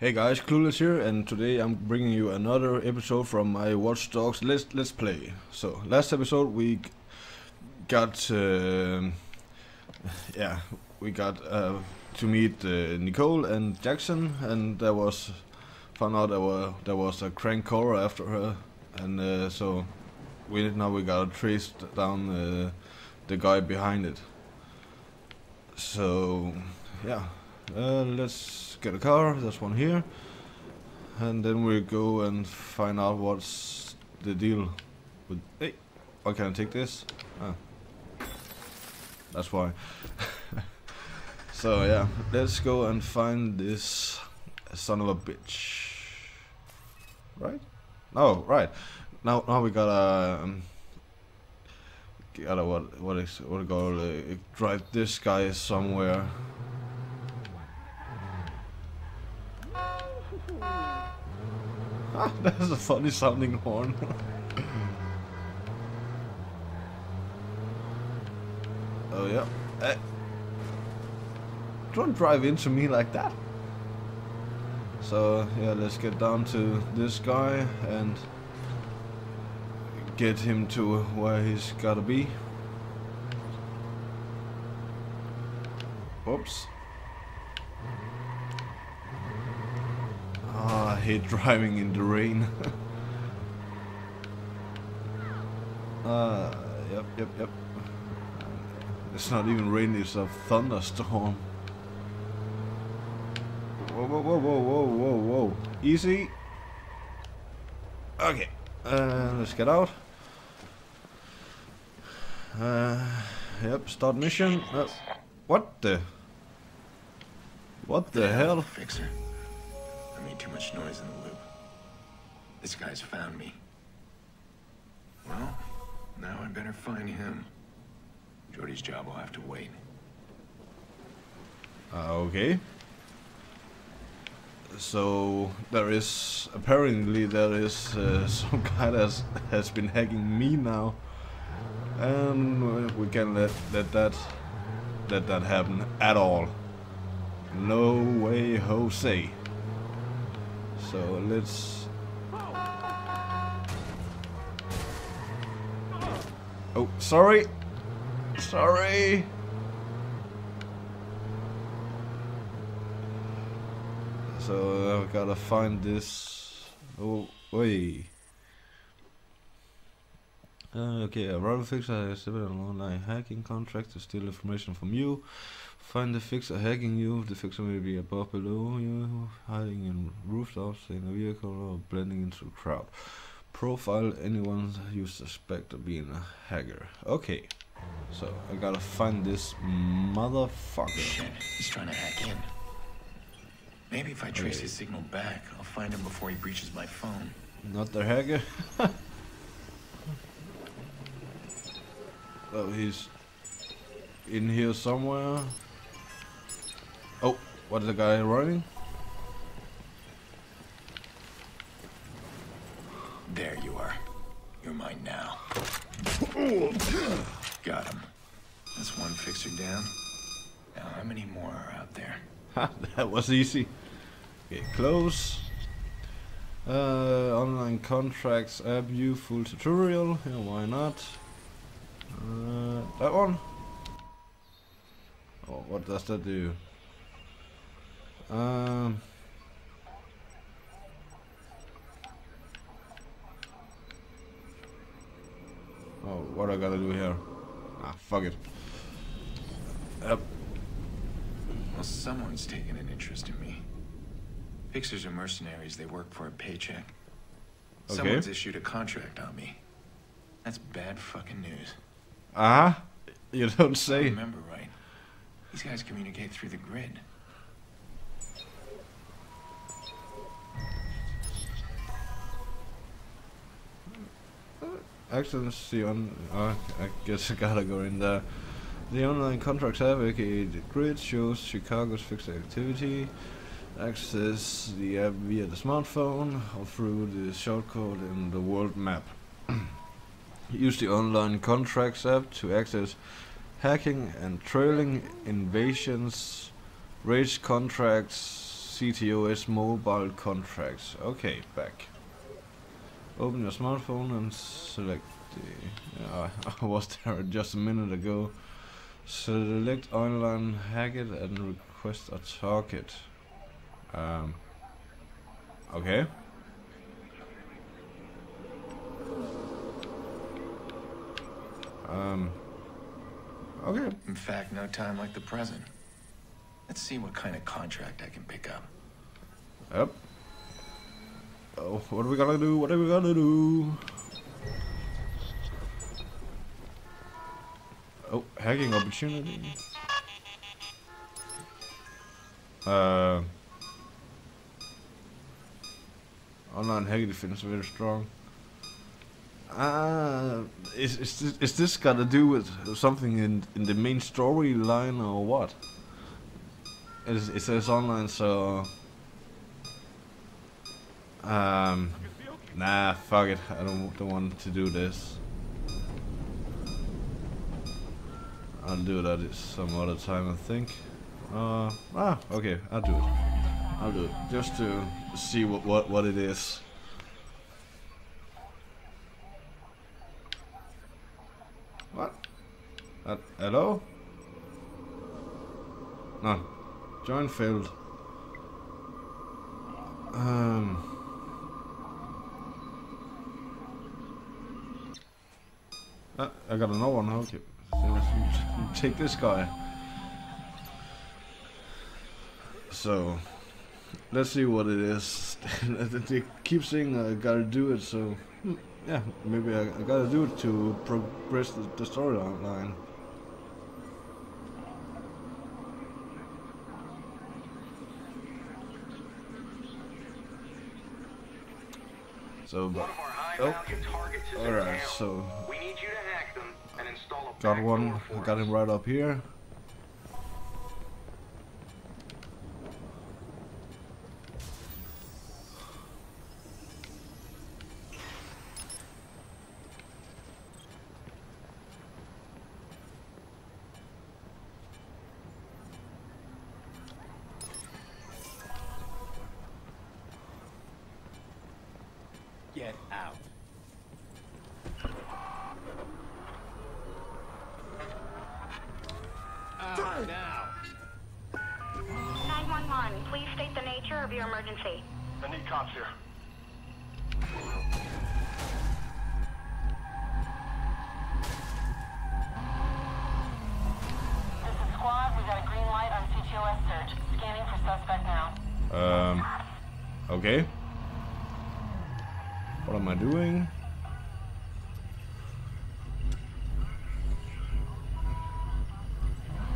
Hey guys, Clueless here, and today I'm bringing you another episode from my Watch Dogs Let's Let's Play. So last episode we got, uh, yeah, we got uh, to meet uh, Nicole and Jackson, and there was found out there were there was a crank caller after her, and uh, so we now we gotta trace down uh, the guy behind it. So yeah, uh, let's get a car. There's one here, and then we go and find out what's the deal with. Hey, why can't I take this? Ah, that's why. so yeah, let's go and find this son of a bitch. Right? No, right. Now, now we gotta. Um, gotta what what is what go uh, drive this guy somewhere. Ah, That's a funny sounding horn. oh yeah. Eh. Don't drive into me like that. So yeah, let's get down to this guy and get him to where he's gotta be. Oops. Hate driving in the rain. Ah, yep, yep, yep. It's not even rain, it's a thunderstorm. Whoa, whoa, whoa, whoa, whoa, whoa, whoa. Easy. Okay, uh, let's get out. Uh, yep, start mission. Uh, what the? What the hell? Fixer. Made too much noise in the loop. This guy's found me. Well, now I better find him. Jordi's job will have to wait. Uh, okay. So there is apparently there is uh, some guy that has, been hacking me now, and we can let let that let that happen at all. No way, Jose. So let's. Oh, sorry, sorry. So I've gotta find this. Oh, wait. Uh, okay, a router fixer has an online hacking contract to steal information from you. Find the fixer hacking you. The fixer may be above, below you, hiding in rooftops, in a vehicle, or blending into the crowd. Profile anyone you suspect of being a hacker. Okay, so I gotta find this motherfucker. Shit, he's trying to hack in. Maybe if I trace Okay. his signal back, I'll find him before he breaches my phone. Not the hacker. oh, he's in here somewhere. Oh, what is the guy running? There you are. You're mine now. Got him. That's one fixer down. Now, how many more are out there? Ha, that was easy. Okay, close. Uh, online contracts, app view, full tutorial. Yeah, why not? Uh, that one. Oh, what does that do? Um. Oh, what I gotta do here? Ah, fuck it. Yep. Well, someone's taken an interest in me. Fixers are mercenaries. They work for a paycheck. Okay. Someone's issued a contract on me. That's bad fucking news. Uh huh. You don't say. remember right. These guys communicate through the grid. Access the on. Uh, I guess I gotta go in there. The online contracts have aka the grid shows Chicago's fixed activity. Access the app via the smartphone or through the shortcode in the world map. Use the online contracts app to access hacking and trailing invasions, raise contracts, CTOS mobile contracts. Okay, back. Open your smartphone and select the... Yeah, I was there just a minute ago. Select online, hack it and request a target. Um, okay. Um, okay. In fact, no time like the present. Let's see what kind of contract I can pick up. Yep. Oh, what are we gonna do? What are we gonna do? Oh, hacking opportunity. Uh, online hacking defense very strong. Ah, is is this, is this got to do with something in in the main storyline or what? It, is, it says online, so um, nah, fuck it. I don't don't want to do this. I'll do that some other time, I think. Uh, ah, okay, I'll do it. I'll do it just to see what what what it is. What? Hello? No. Join failed. Um. Uh, I got another one. Okay. Take this guy. So, let's see what it is. they keep saying I gotta do it, so yeah, maybe I, I gotta do it to progress the, the storyline. So, oh, alright, so, got one, got him right up here. The of your emergency. I need cops here. This is squad. We got a green light on CTOS search. Scanning for suspect now. Um, okay. What am I doing?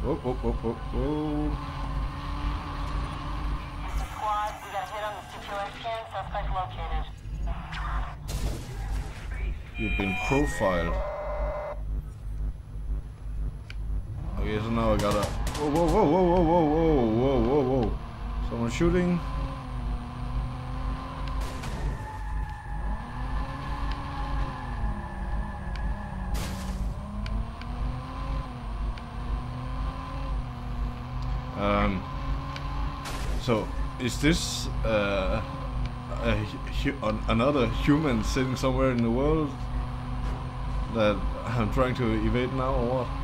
Oh, oh, oh, oh, oh. Suspect located. You've been profiled. Okay, so now I gotta. Whoa, whoa, whoa, whoa, whoa, whoa, whoa, whoa, whoa. Someone shooting. Um. So, is this uh, a, another human sitting somewhere in the world that I'm trying to evade now, or what?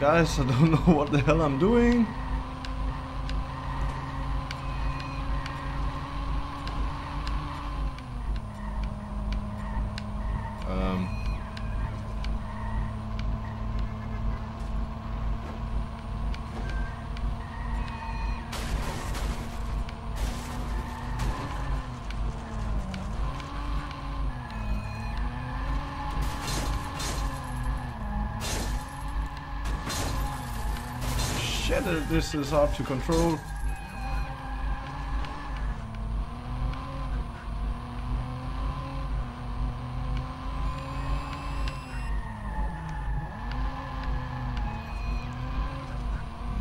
Guys, I don't know what the hell I'm doing. This is hard to control.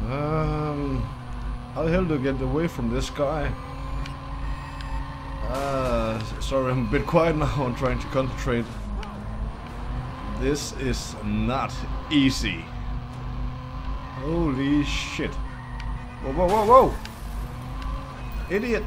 Um, how the hell do I get away from this guy? Uh, sorry, I'm a bit quiet now. I'm trying to concentrate. This is not easy. Holy shit. Whoa, whoa, whoa, whoa! Idiot!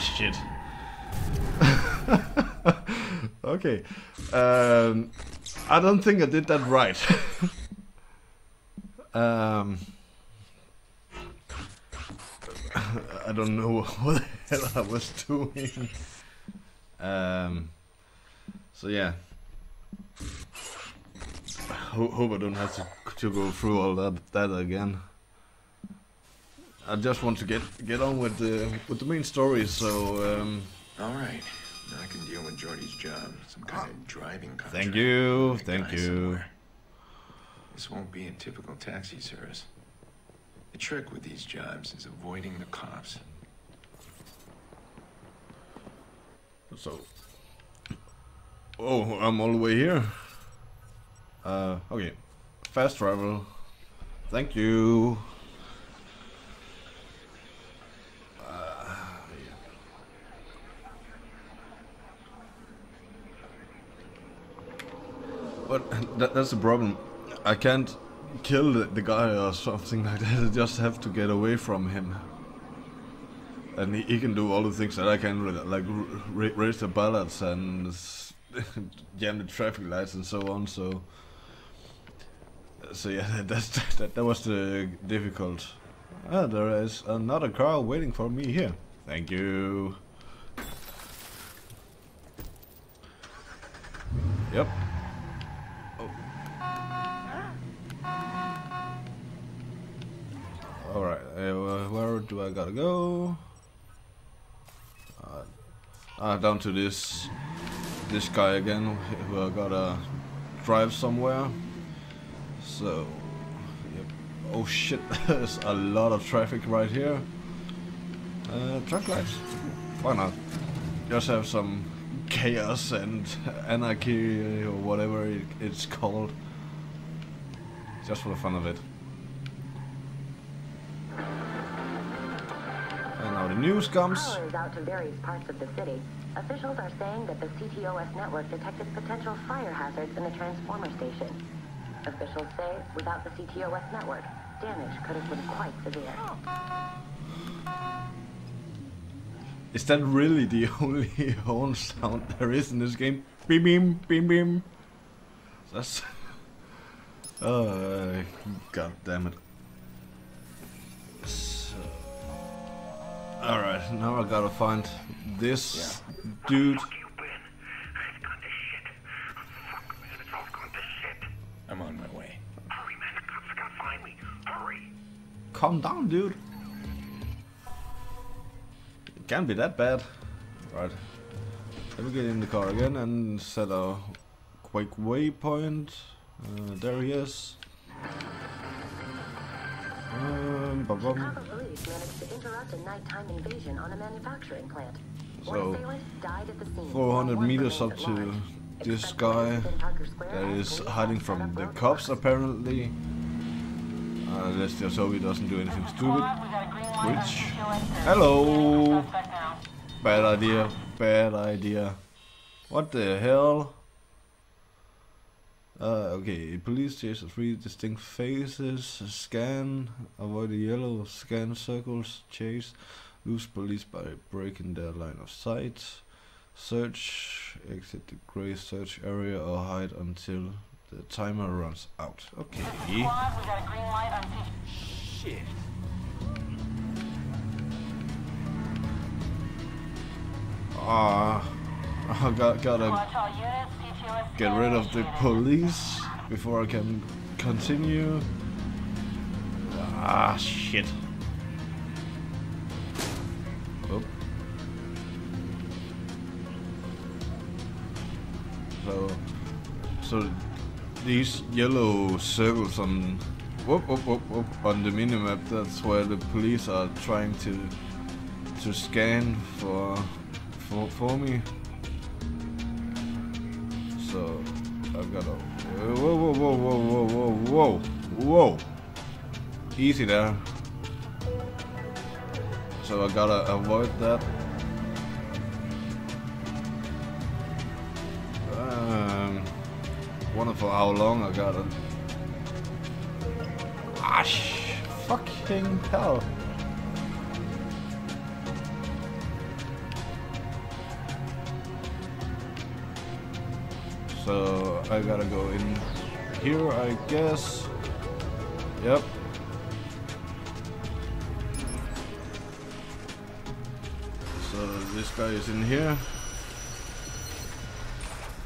Shit. okay. Um, I don't think I did that right. um, I don't know what the hell I was doing. Um, so yeah. Ho- hope I don't have to, to go through all that that again. I just want to get get on with the with the main story. So um, All right. Now I can deal with Jordi's job. Some kind of driving contract. thank you, thank you. somewhere. This won't be a typical taxi service. The trick with these jobs is avoiding the cops. So, oh, I'm all the way here. Uh, okay, fast travel. Thank you. But that, that's the problem. I can't kill the, the guy or something like that. I just have to get away from him. And he, he can do all the things that I can, like ra- raise the ballots and jam the traffic lights and so on. So, so yeah, that's that, that was the difficult. Ah, there is another car waiting for me here. Thank you. Yep. I gotta go? Uh, uh, down to this this guy again, who I gotta drive somewhere. So, yep. oh shit, there's a lot of traffic right here. Uh, truck lights, why not? Just have some chaos and anarchy or whatever it, it's called. Just for the fun of it. News comes. Power is out to various parts of the city. Officials are saying that the CTOS network detected potential fire hazards in the transformer station. Officials say without the CTOS network, damage could have been quite severe. Is that really the only horn sound there is in this game? Beam beam beam beam. That's. Oh, god damn it. All right, now I gotta find this dude. It's gone to shit. Fuck, man, it's all gone to shit. I'm on my way. Hurry, man, the cops are gonna find me. Hurry. Calm down, dude. It can't be that bad. Right. Let me get in the car again and set a quick waypoint. Uh, there he is. Um, bum, bum. Chicago police managed to interrupt a nighttime invasion on a manufacturing plant. So, assailant died at the scene. 400 meters up to this guy police in Parker Square that as is police hiding from the cops apparently. Uh, let's just hope he doesn't do anything stupid. Squad, we got a green light on Which? Hello. Bad idea. Bad idea. What the hell? Uh, okay, police chase three distinct phases. Scan, avoid the yellow scan circles. Chase, lose police by breaking their line of sight. Search, exit the gray search area or hide until The timer runs out. Okay. Squad, we got a green light on Shit. Ah, I got, units, CTOS get rid of the police before I can continue. Ah, shit. Oh. So, so these yellow circles on whoop, whoop, whoop, whoop, on the minimap, that's where the police are trying to to scan for for, for me. So I've got a whoa, whoa, whoa, whoa, whoa, whoa, whoa, whoa. Easy there. So I gotta avoid that. Um, wonderful how long I got it. Ash, fucking hell. So I gotta go in here, I guess. Yep. So this guy is in here.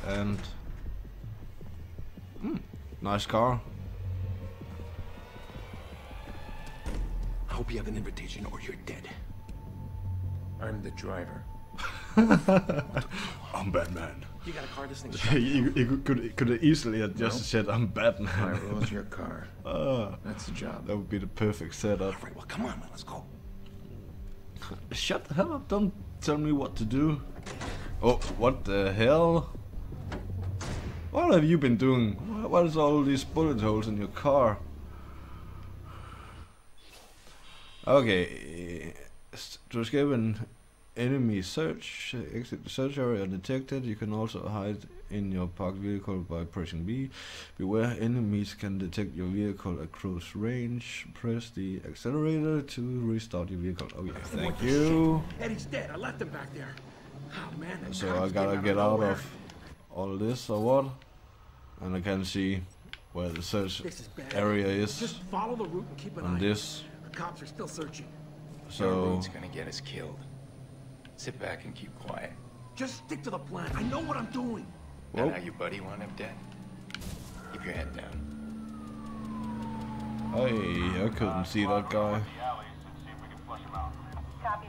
And Hmm, nice car. I hope you have an invitation or you're dead. I'm the driver. I'm Batman. You got a car this thing you, you could could have easily have just Nope. said I'm Batman. Pyro's your car. Ah, That's the job. that would be the perfect setup. All right, well, come on, man, let's go. Shut the hell up! Don't tell me what to do. Oh, what the hell? What have you been doing? What is all these bullet holes in your car? Okay, s- to escape an enemy search, exit the search area undetected. You can also hide in your parked vehicle by pressing B. Beware, enemies can detect your vehicle at close range. Press the accelerator to restart your vehicle. Oh, okay, thank you. Eddie's dead. I left him back there. Oh man. that So I gotta came get out nowhere. of all this or what? And I can see where the search This is bad. area is Just follow the route and keep an eye. on on this. The cops are still searching. Your So route's gonna get us killed. Sit back and keep quiet. Just stick to the plan. I know what I'm doing. Now, Whoa. now your buddy want him dead? Keep your head down. hey, I couldn't see that guy. Copy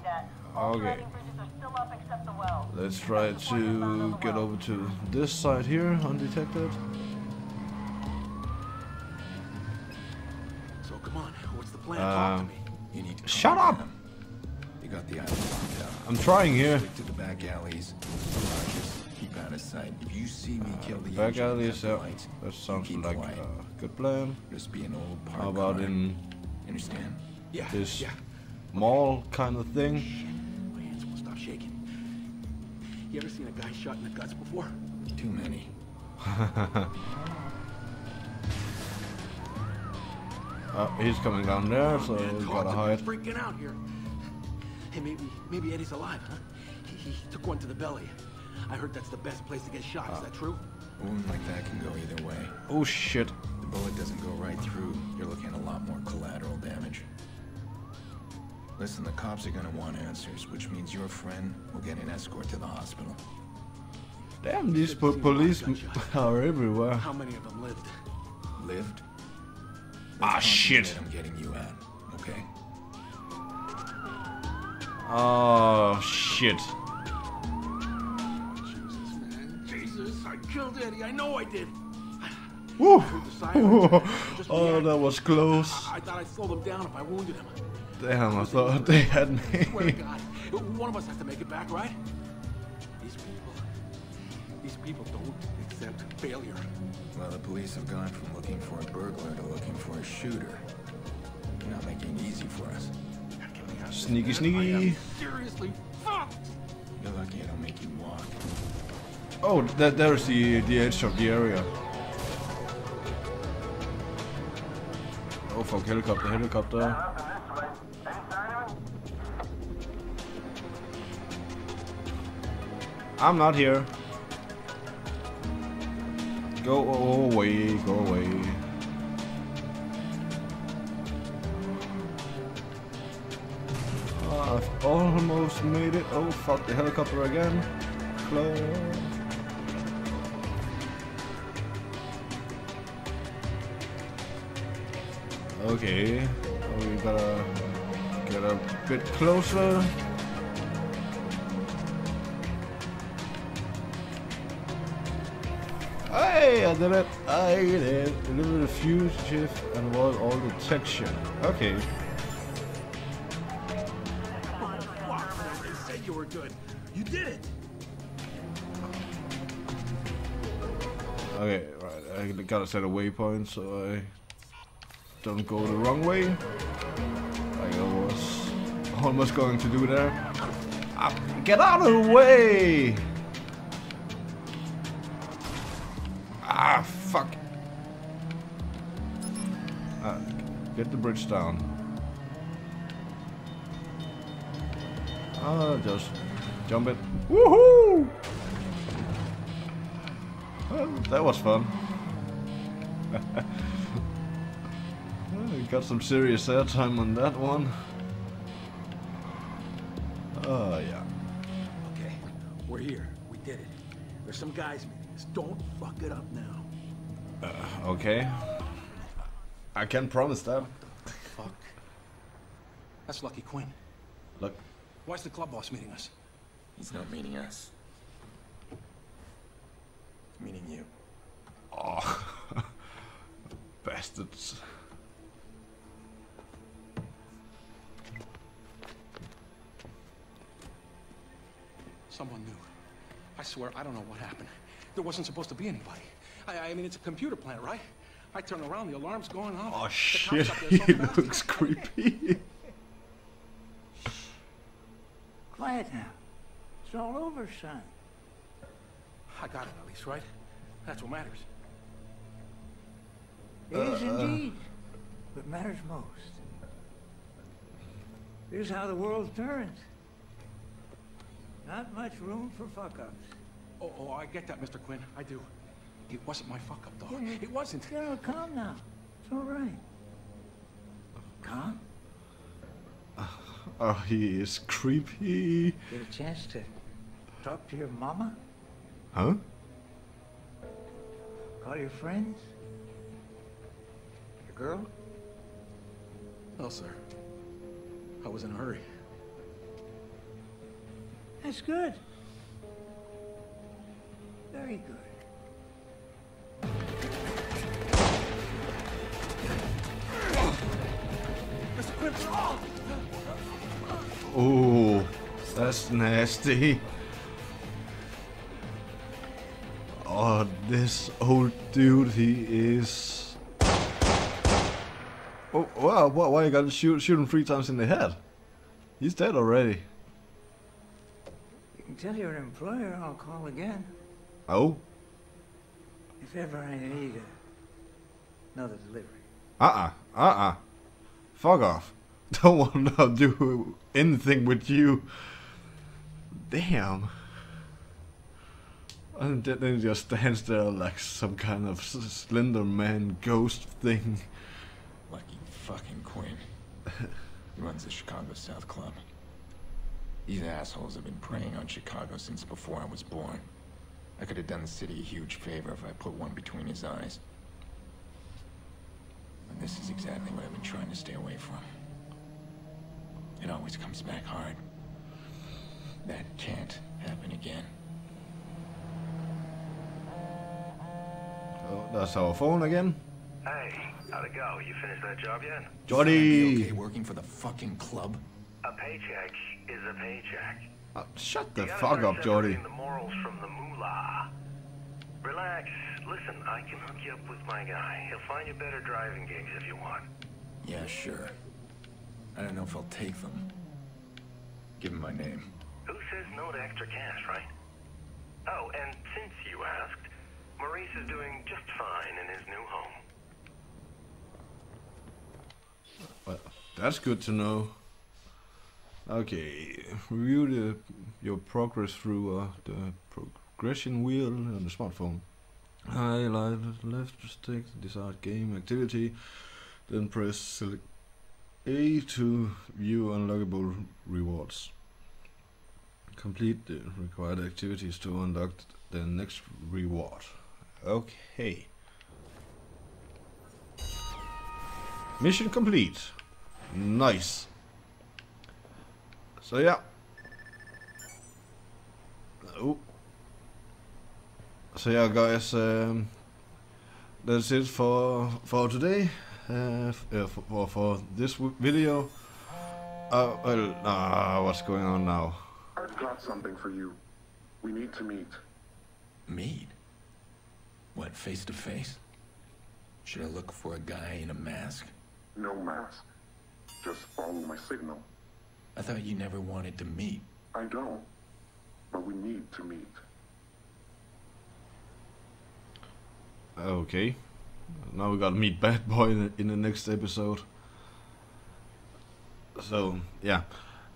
Okay. surrounding bridges are still up except the well. Let's try to get over to this side here, undetected. So come on. What's the plan? Uh, talk to me. You need to Shut up! down. You got the island locked down. I'm trying here. To the back alleys. Keep out of sight. If you see me kill the Back agent alley at is the yeah. That sounds like a good plan. Just be an old park How about in Understand? Yeah. this Yeah. mall kind of thing? My hands won't stop shaking. You ever seen a guy shot in the guts before? Too many. Uh, he's coming down there, so Man, we gotta hide. Freaking out here. Hey, maybe maybe Eddie's alive, huh? He, he took one to the belly. I heard that's the best place to get shot. Is that true? A wound like that can go either way. Oh shit. The bullet doesn't go right through. You're looking at a lot more collateral damage. Listen, the cops are gonna want answers, which means your friend will get an escort to the hospital. Damn, these po- police are everywhere. How many of them lived? Lived? Ah, Let's shit. I'm getting you out, okay? Oh shit. Jesus, man. Jesus, I killed Eddie. I know I did. Woo! Heard the sirens. I just Oh, that was close. I thought I'd slow them down if I wounded him. Damn, I thought they had Swear to me. God, one of us has to make it back, right? These people, these people don't accept failure. Well, the police have gone from looking for a burglar to looking for a shooter. You're not making it easy for us. Sneaky, sneaky. Seriously fucked. You're lucky I don't make you walk. Oh, that there's the the edge of the area. Oh fuck, helicopter, helicopter. I'm not here. Go away, go away. Almost made it. Oh fuck, the helicopter again. Close. Okay, we gotta get a bit closer. Hey, I did it! I did it! Deliver the fugitive and avoid all detection. Okay. I gotta set a waypoint so I don't go the wrong way. I was almost going to do there. Ah, get out of the way! Ah, fuck. Ah, get the bridge down. Ah, just jump it. Woohoo! Well, that was fun. Well, we got some serious airtime on that one. Oh, yeah. Okay, we're here. We did it. There's some guys meeting us. Don't fuck it up now. Uh, okay. I can promise that. Fuck. That's Lucky Quinn. Look, Why's the club boss meeting us? He's not meeting us. He's meeting you. oh, bastards. Someone knew. I swear, I don't know what happened. There wasn't supposed to be anybody. I, I mean, it's a computer plant, right? I turn around, the alarm's going off. Oh shit, cops he looks creepy. Quiet now. It's all over, son. I got it, at least, right? That's what matters. It is uh. indeed what matters most. Here's how the world turns. Not much room for fuck-ups. Oh, oh, I get that, Mr. Quinn. I do. It wasn't my fuck up, though. Yeah. It wasn't. Girl, calm now. It's all right. Calm. Oh, he is creepy. Get a chance to talk to your mama? Huh? Call your friends? Your girl? No, sir. I was in a hurry. That's good. Very good. Mr. Quinn, oh! Oh, that's nasty. Oh, this old dude, he is. Oh, wow, why, why you gotta shoot, shoot him three times in the head? He's dead already. You can tell your employer I'll call again Oh? if ever I need a, another delivery. Uh-uh, uh-uh. Fuck off. Don't want to do anything with you. Damn. And then then he just stands there like some kind of Slender Man ghost thing. Lucky fucking Quinn. he runs the Chicago South Club. These assholes have been preying on Chicago since before I was born. I could have done the city a huge favor if I put one between his eyes. And this is exactly what I've been trying to stay away from. It always comes back hard. That can't happen again. Oh, that's our phone again. Hey, how'd it go? You finished that job yet? Jody! okay working for the fucking club? A paycheck is a paycheck. Oh, shut the fuck up, Jody. the morals from the moolah. Relax. Listen, I can hook you up with my guy. He'll find you better driving gigs if you want. Yeah, sure. I don't know if I'll take them. Give him my name. Who says no to extra cash, right? Oh, and since you asked, Maurice is doing just fine in his new home. Well, that's good to know. Okay, review the your progress through uh, the progression wheel on the smartphone. Highlight left stick, the desired game activity, then press select A to view unlockable rewards. Complete the required activities to unlock the next reward. Okay. Mission complete. Nice. So yeah. Oh. So yeah, guys. Um, that's it for for today. Uh, f- uh, for, for for this w- video. Uh, well, uh, what's going on now? I've got something for you. We need to meet. Meet? What, face to face? Should I look for a guy in a mask? No mask. Just follow my signal. I thought you never wanted to meet. I don't. But we need to meet. Okay. Now we gotta meet Bad Boy in the, in the next episode. So, yeah.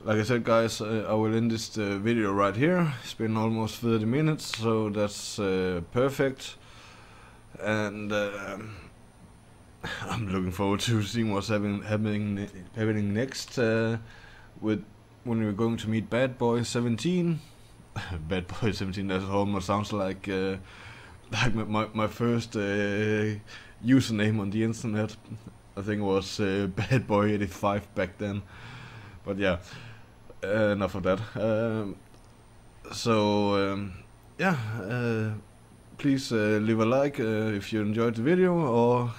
Like I said, guys, uh, I will end this uh, video right here. It's been almost 30 minutes, so that's uh, perfect. And uh, I'm looking forward to seeing what's happening happening happening next. Uh, with when we're going to meet Bad Boy 17. Bad Boy 17. That almost sounds like uh, like my my, first uh, username on the internet. I think it was uh, Bad Boy 85 back then. But yeah, uh, enough of that. Um, so um, yeah, uh, please uh, leave a like uh, if you enjoyed the video, or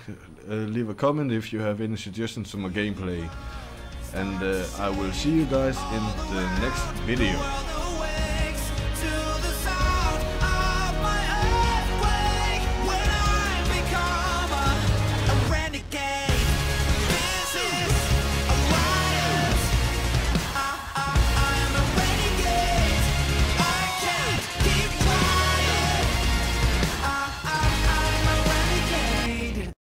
uh, leave a comment if you have any suggestions to my gameplay. And uh, I will see you guys in the next video.